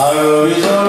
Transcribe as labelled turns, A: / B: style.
A: I will be rejoice.